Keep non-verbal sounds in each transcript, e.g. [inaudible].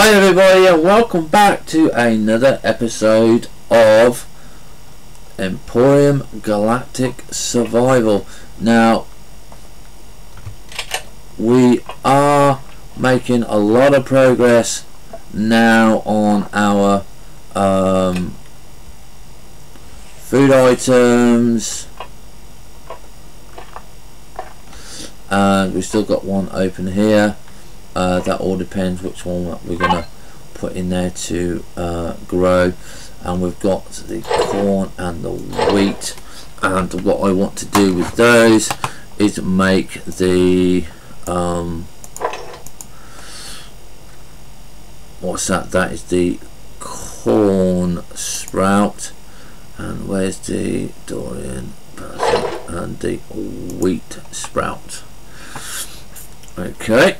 Hi everybody and welcome back to another episode of Empyrion Galactic Survival. Now we are making a lot of progress now on our um, food items and we've still got one open here uh, that all depends which one we're gonna put in there to uh, grow. And we've got the corn and the wheat. And what I want to do with those is make the um, what's that? That is the corn sprout. And where's the durian and the wheat sprout. Okay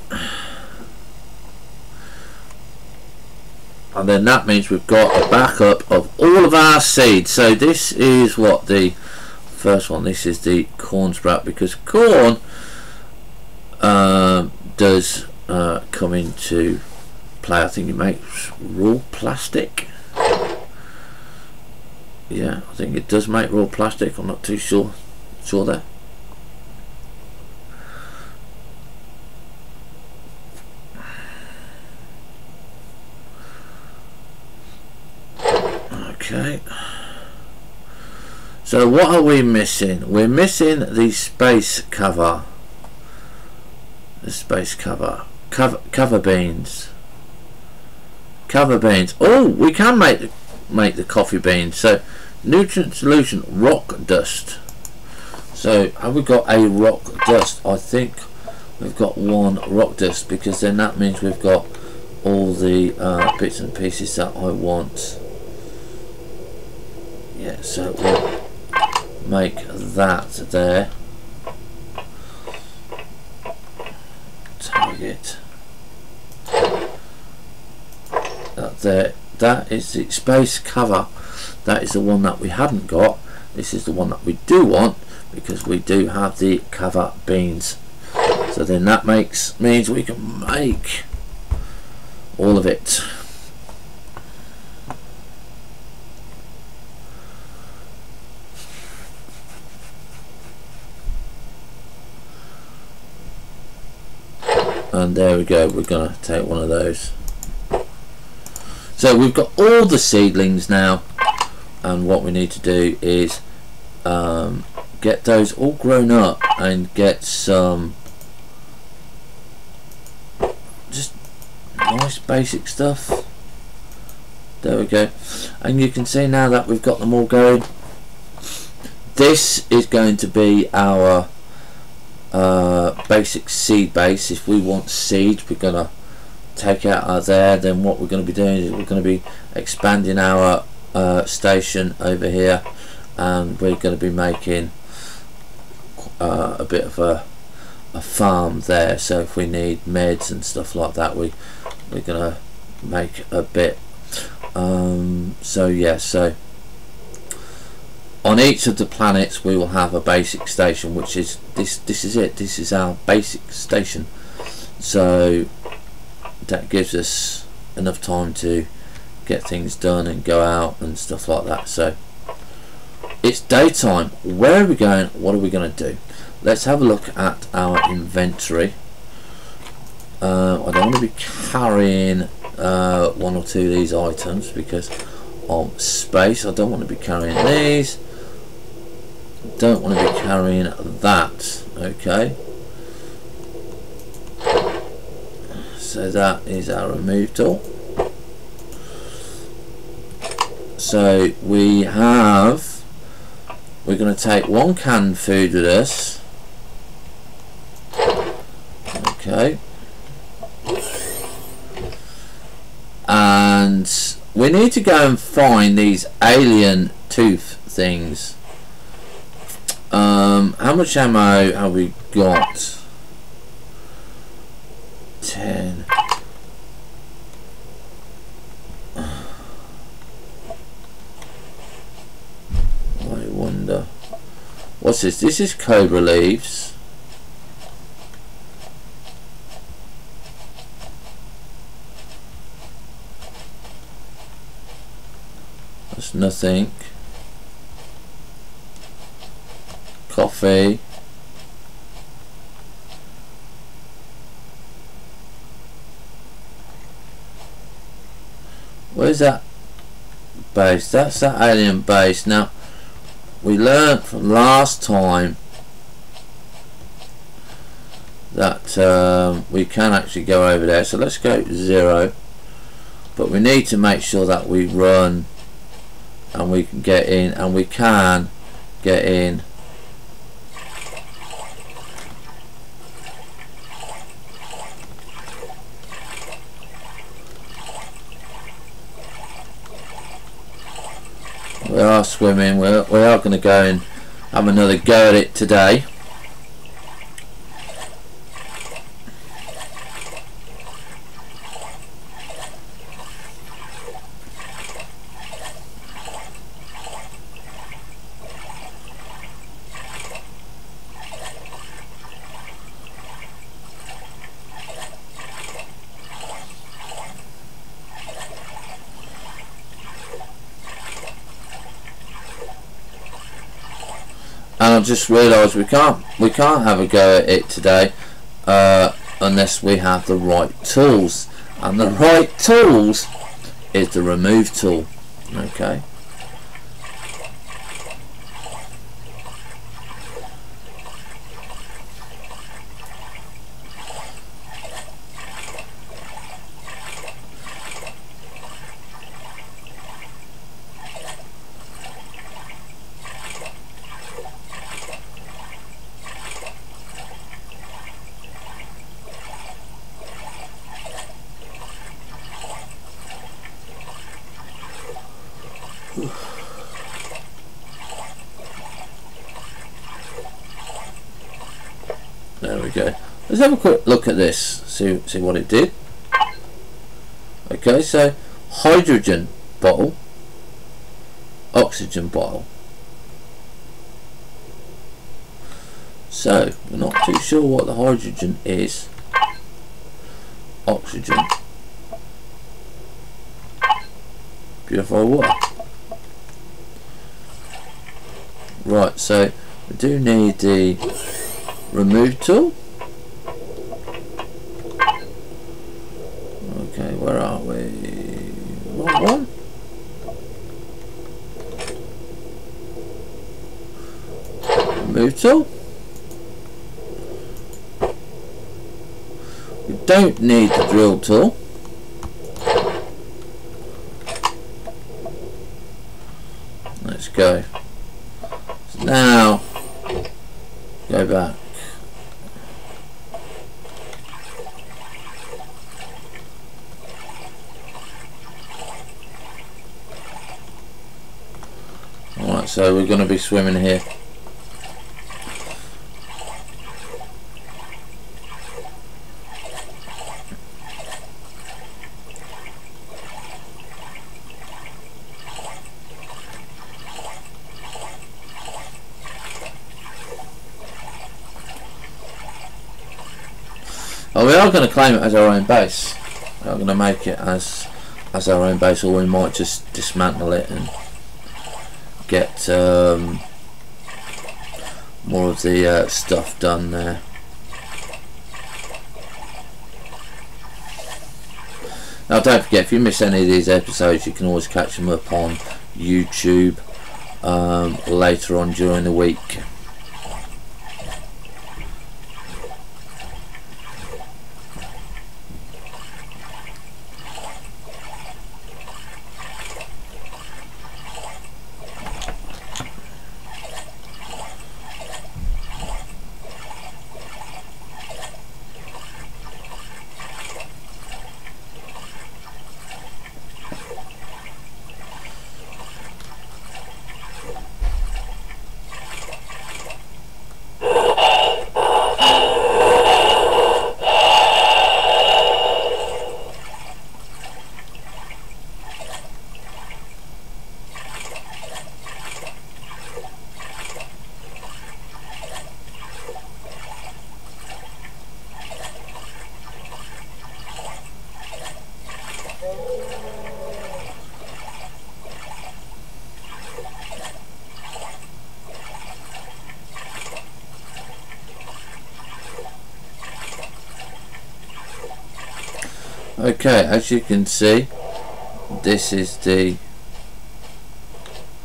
and then that means we've got a backup of all of our seeds. So this is what the first one this is the corn sprout because corn um, does uh, come into play. I think it makes raw plastic. Yeah I think it does make raw plastic. I'm not too sure sure there Okay. So what are we missing? We're missing the space cover. The space cover. Cover cover beans. Cover beans. Oh, we can make the, make the coffee beans. So nutrient solution rock dust. So have we got a rock dust? I think we've got one rock dust because then that means we've got all the uh, bits and pieces that I want yeah so we'll make that there. Target. That there. That is the space cover. That is the one that we haven't got. This is the one that we do want because we do have the cover beans. So then that makes means we can make all of it and there we go we're gonna take one of those. So we've got all the seedlings now and what we need to do is um, get those all grown up and get some just nice basic stuff. There we go. And you can see now that we've got them all going. This is going to be our uh, basic seed base. If we want seed we're gonna take out our there. Then what we're going to be doing is we're going to be expanding our uh, station over here and we're going to be making uh, a bit of a, a farm there. So if we need meds and stuff like that we we're to make a bit. Um, so yeah so on each of the planets we will have a basic station which is this this is it. This is our basic station. So that gives us enough time to get things done and go out and stuff like that. So it's daytime. Where are we going? What are we going to do? Let's have a look at our inventory. Uh, I don't want to be carrying uh, one or two of these items because of space. I don't want to be carrying these don't want to be carrying that okay? So that is our remove tool so we have we're going to take one canned food with us. Okay. And we need to go and find these alien tooth things um, how much ammo have we got? Ten. I wonder. What's this? This is cobra leaves. That's nothing. Coffee. Where's that base? That's that alien base. Now, we learned from last time that um, we can actually go over there. So let's go zero. But we need to make sure that we run and we can get in and we can get in we are swimming we're, we are going to go and have another go at it today I just realised we can't. We can't have a go at it today uh, unless we have the right tools. And the right tools is the remove tool okay There we go. Let's have a quick look at this. See see what it did. Okay, so hydrogen bottle, oxygen bottle. So we're not too sure what the hydrogen is. Oxygen. Purified water. Right, so we do need the remove tool. Okay, where are we? Wrong one. Remove tool. We don't need the drill tool. Let's go. So now, go back. Alright, to swimming here. Oh, we are going to claim it as our own base. We are going to make it as as our own base, or we might just dismantle it and get um, more of the uh, stuff done there. Now don't forget, if you miss any of these episodes, you can always catch them up on YouTube um, later on during the week. Okay, as you can see, this is the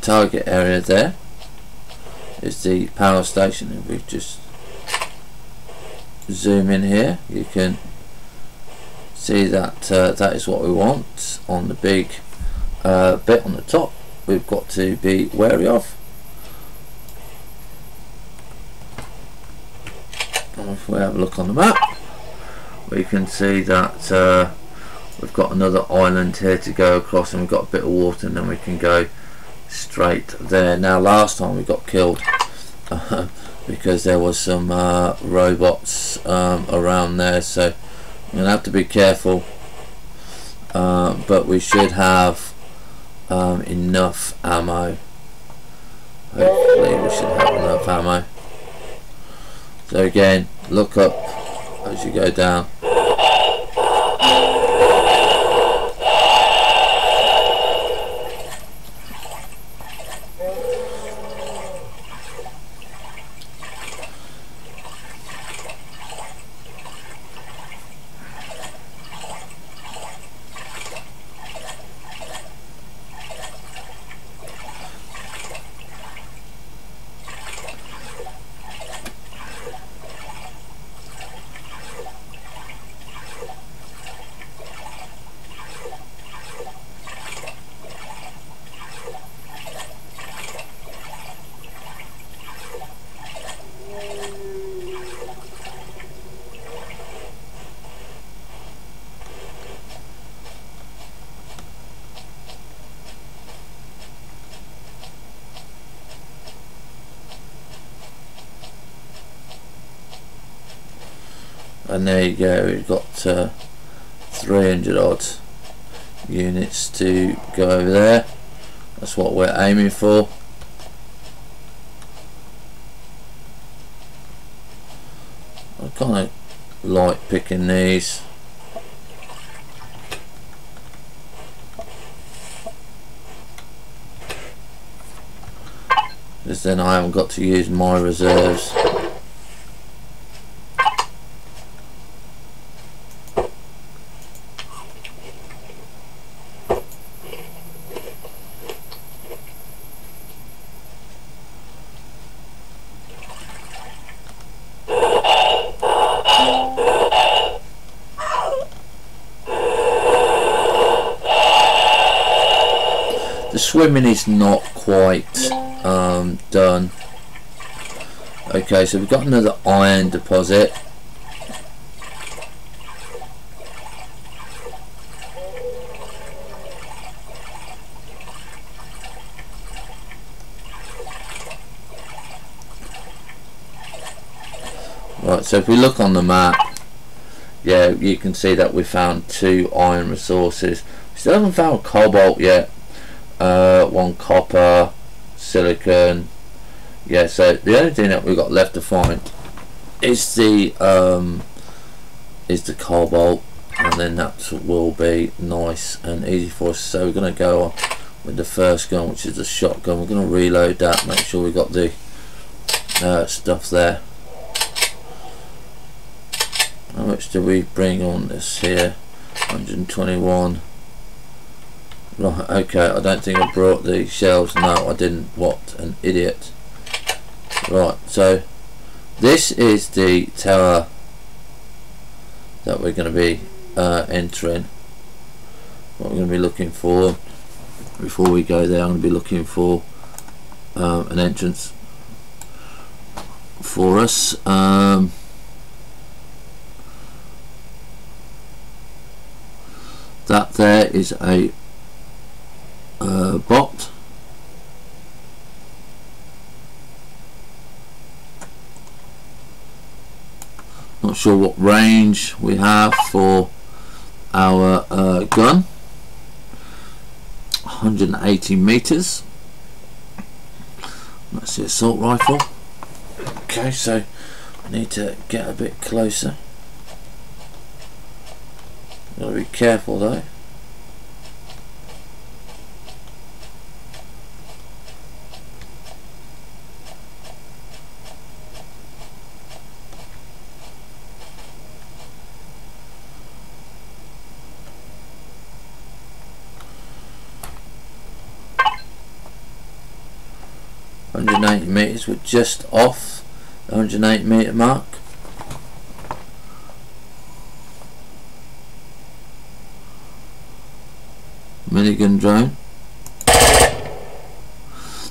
target area there. Is the power station. If we just zoom in here, you can see that uh, that is what we want on the big uh, bit on the top. We've got to be wary of. And if we have a look on the map, we can see that. Uh, we've got another island here to go across and we've got a bit of water and then we can go straight there. Now last time we got killed uh, [laughs] because there was some uh, robots um, around there. So I'm gonna have to be careful. Uh, but we should have um, enough ammo. Hopefully we should have enough ammo. So again look up as you go down and there you go we've got uh, 300 odd units to go over there. That's what we're aiming for. I kind of like picking these. Because then I haven't got to use my reserves swimming is not quite um, done. Okay so we've got another iron deposit. Right so if we look on the map yeah you can see that we found two iron resources. Still haven't found cobalt yet uh, one copper, silicon. Yeah, so the only thing that we've got left to find is the um, is the cobalt, and then that will be nice and easy for us. So we're going to go on with the first gun, which is the shotgun. We're going to reload that, make sure we got the uh, stuff there. How much do we bring on this here? 121. Right, okay, I don't think I brought the shells. No, I didn't. What an idiot. Right, so this is the tower that we're going to be uh, entering. What we're going to be looking for before we go there, I'm going to be looking for um, an entrance for us. Um, that there is a uh, bot not sure what range we have for our uh, gun. 180 meters. That's the assault rifle. Okay so I need to get a bit closer. Gotta be careful though 180 meters. We're just off the 180 meter mark. Minigun drone.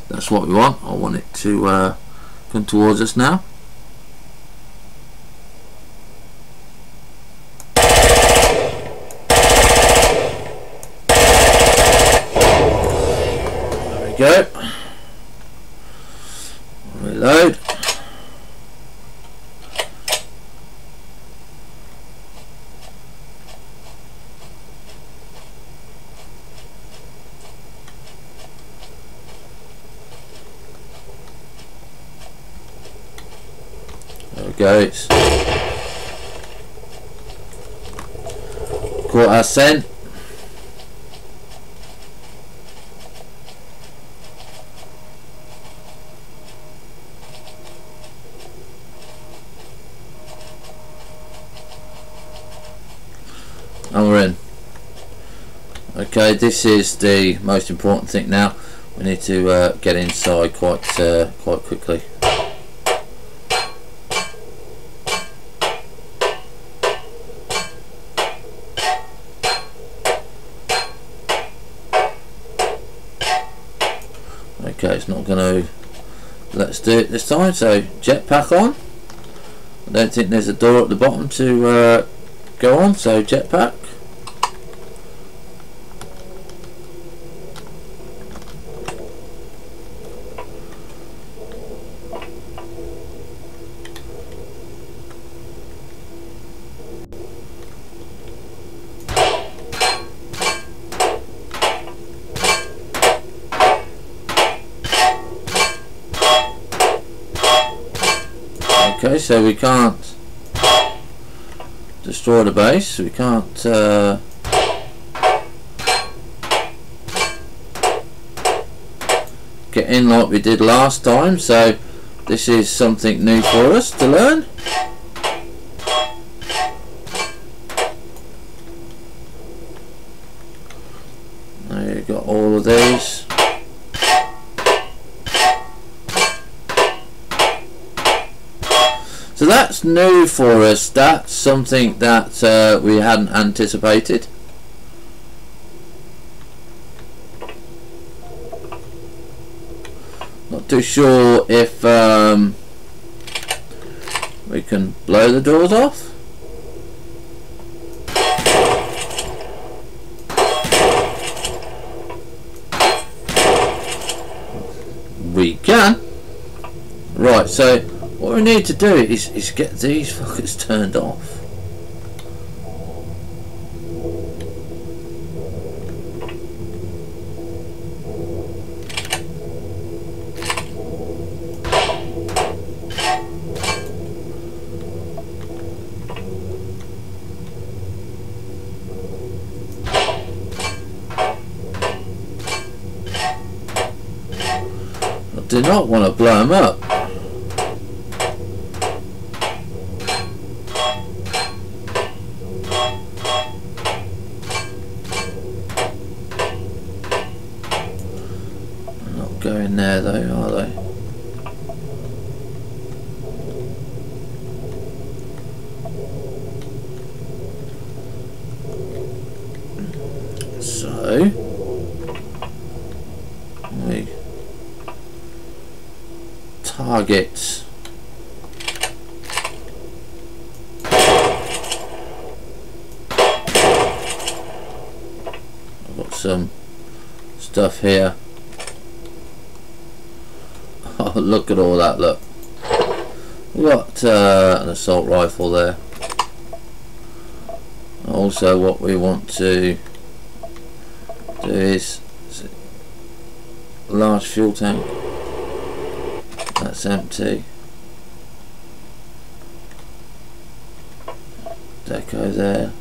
That's what we want. I want it to uh, come towards us now. go. Reload. There we go. It's our scent. and we're in okay this is the most important thing now we need to uh, get inside quite uh, quite quickly going to let's do it this time. So jetpack on. I don't think there's a door at the bottom to uh, go on so jetpack Okay, so we can't destroy the base. We can't. Uh, get in like we did last time. So this is something new for us to learn. Now you've got all of these. So that's new for us. That's something that uh, we hadn't anticipated. Not too sure if um, we can blow the doors off. We can. Right, so what we need to do is, is get these fuckers turned off. I do not want to blow them up. going there though, are they? So we target I've got some stuff here Oh, look at all that, look. We've got uh, an rifle there. Also what we want to do is, is large fuel tank. That's empty. Deco there.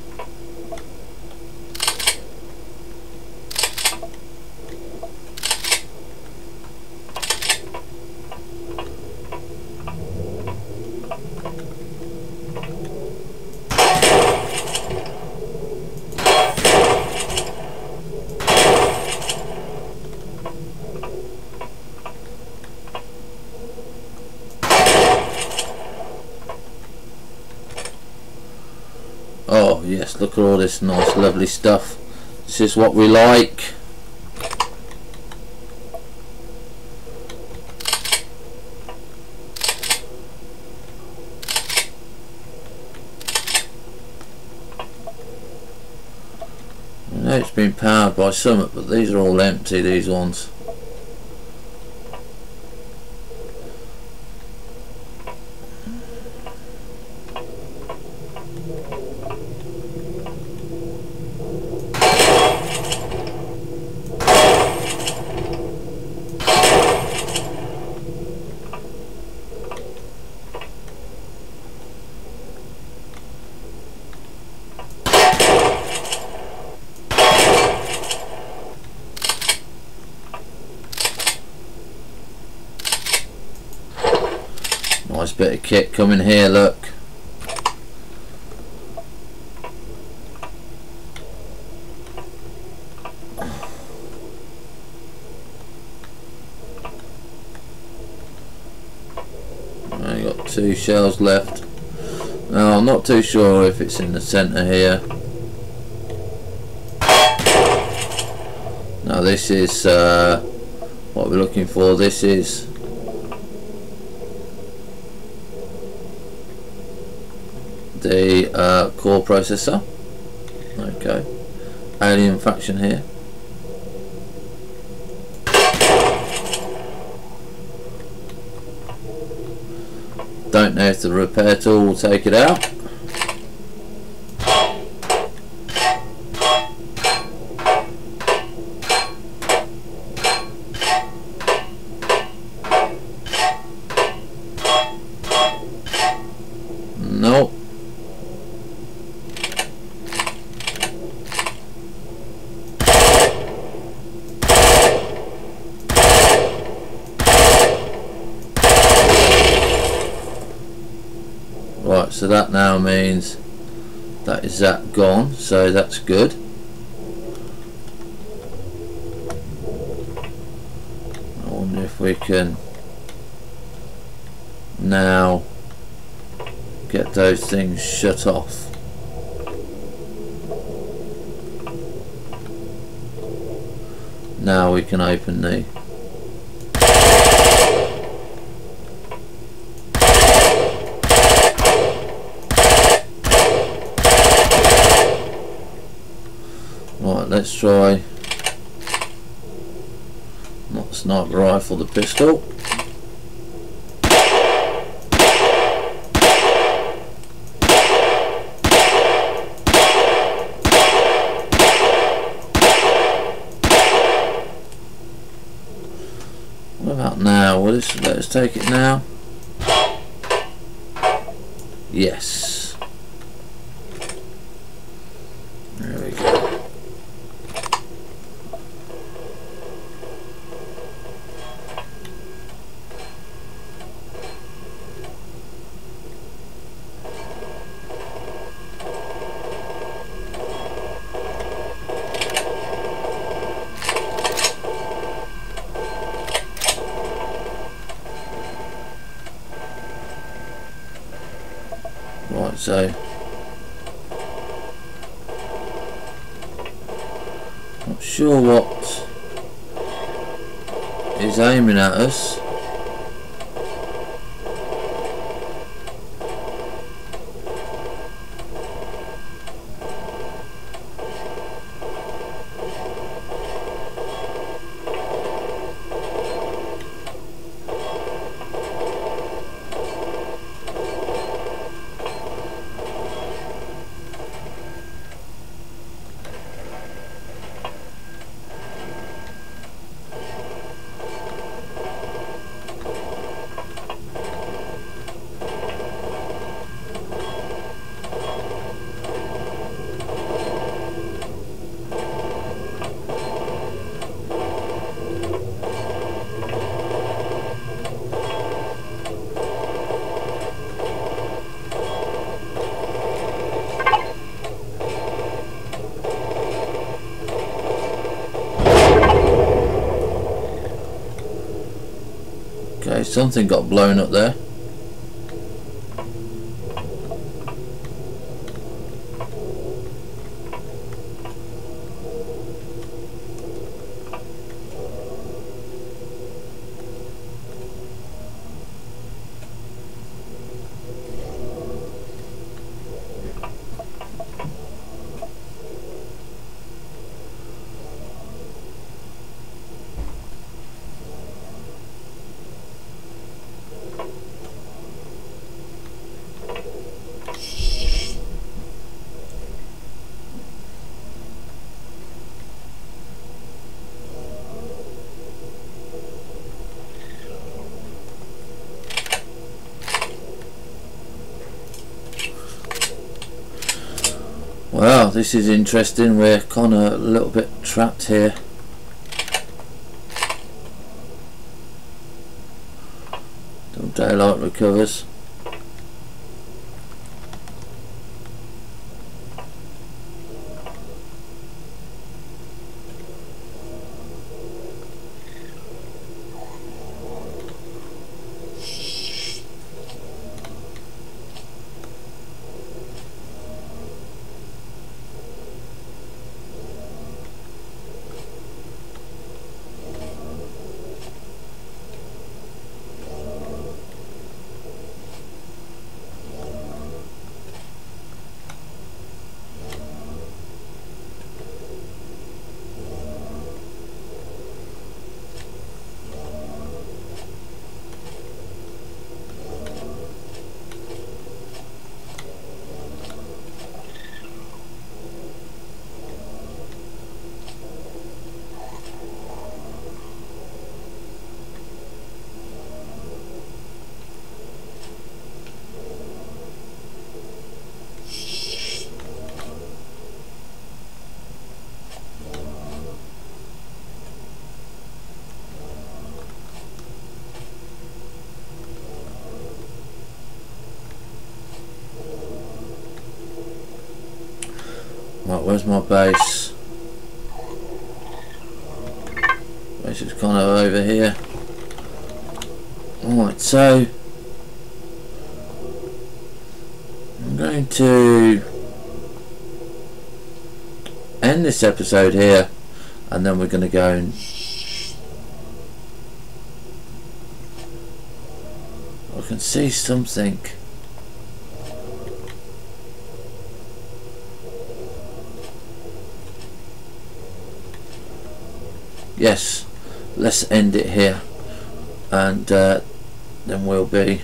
Lovely stuff. This is what we like. I know it's been powered by Summit, but these are all empty, these ones. Nice bit of kit coming here, look. I got two shells left. Now I'm not too sure if it's in the centre here. Now this is uh, what we're looking for. This is the uh, core processor. Okay, alien faction here. Don't know if the repair tool will take it out. No. Right, so that now means that is that gone, so that's good. I wonder if we can now get those things shut off. Now we can open the Right, let's try not the sniper rifle, the pistol. What about now? Will this let us take it now? Yes. There we go. Right, so not sure what is aiming at us. Okay, something got blown up there. This is interesting. We're kind of a little bit trapped here. Till daylight recovers. Right, where's my base? Base is kind of over here. Alright, so I'm going to end this episode here and then we're going to go and I can see something yes let's end it here. And uh, then we'll be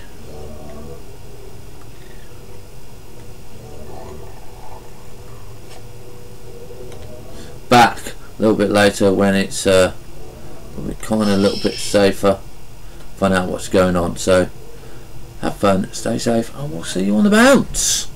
back a little bit later when it's uh, kind of a little bit safer find out what's going on. So have fun stay safe and we'll see you on the bounce